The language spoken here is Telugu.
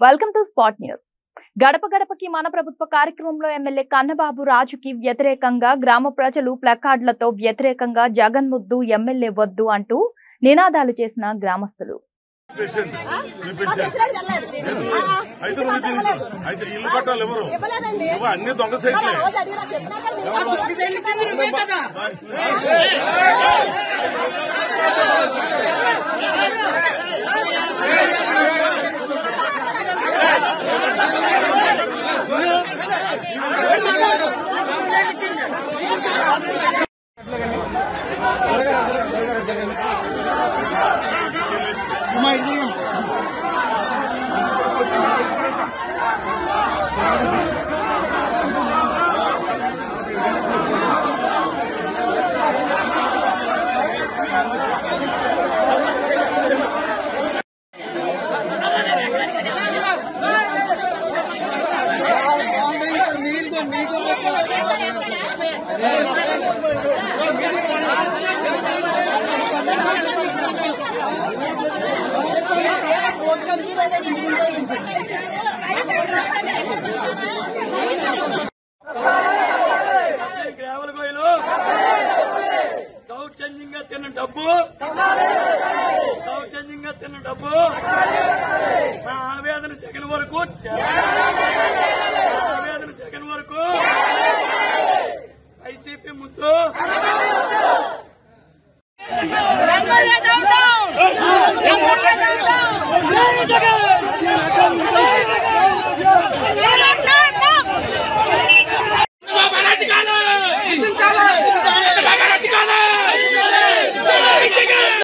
వెల్కమ్ టు స్పాట్ న్యూస్ గడప గడపకి మన ప్రభుత్వ కార్యక్రమంలో ఎమ్మెల్యే కన్నబాబు రాజుకి వ్యతిరేకంగా గ్రామ ప్రజలు ప్లకార్డులతో వ్యతిరేకంగా జగన్ ముద్దు ఎమ్మెల్యే వద్దు అంటూ నినాదాలు చేసిన గ్రామస్తులు. పేషెంట్ మీ సైట్లే రోజు అడిగినా చెప్పినా గ్రావెల గోయలు దౌర్జన్యంగా తిన్న డబ్బు దౌర్జన్యంగా తిన్న డబ్బు నా ఆవేదన జగన్ వరకు చేరాలి.